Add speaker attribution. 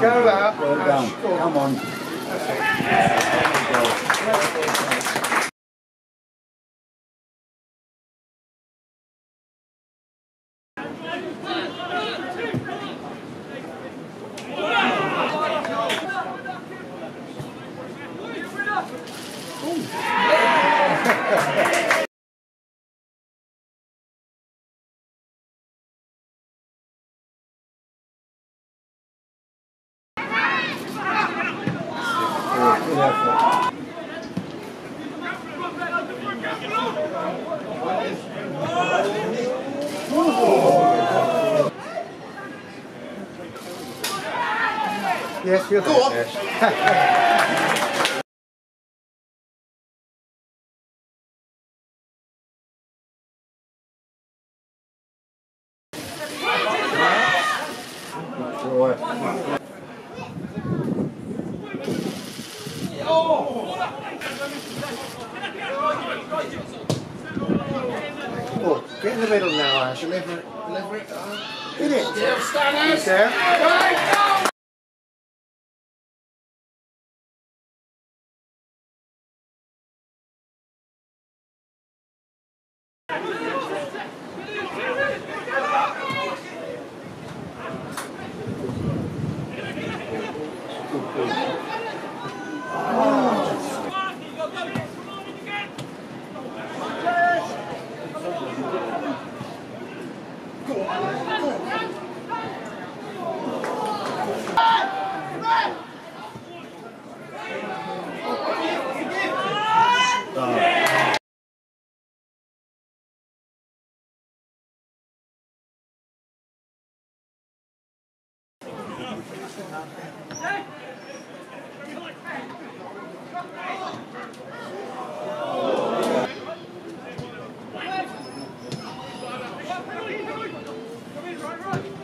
Speaker 1: Go out.
Speaker 2: Well done. Come on. Yeah. Good effort.
Speaker 1: Yes, you're
Speaker 3: Go on.
Speaker 1: Yes.
Speaker 2: Troy.
Speaker 1: Oh, get in the middle now, Ash.
Speaker 3: Deliver it. Deliver it. Oh.
Speaker 1: Did it?
Speaker 3: Still.
Speaker 1: There. Hey!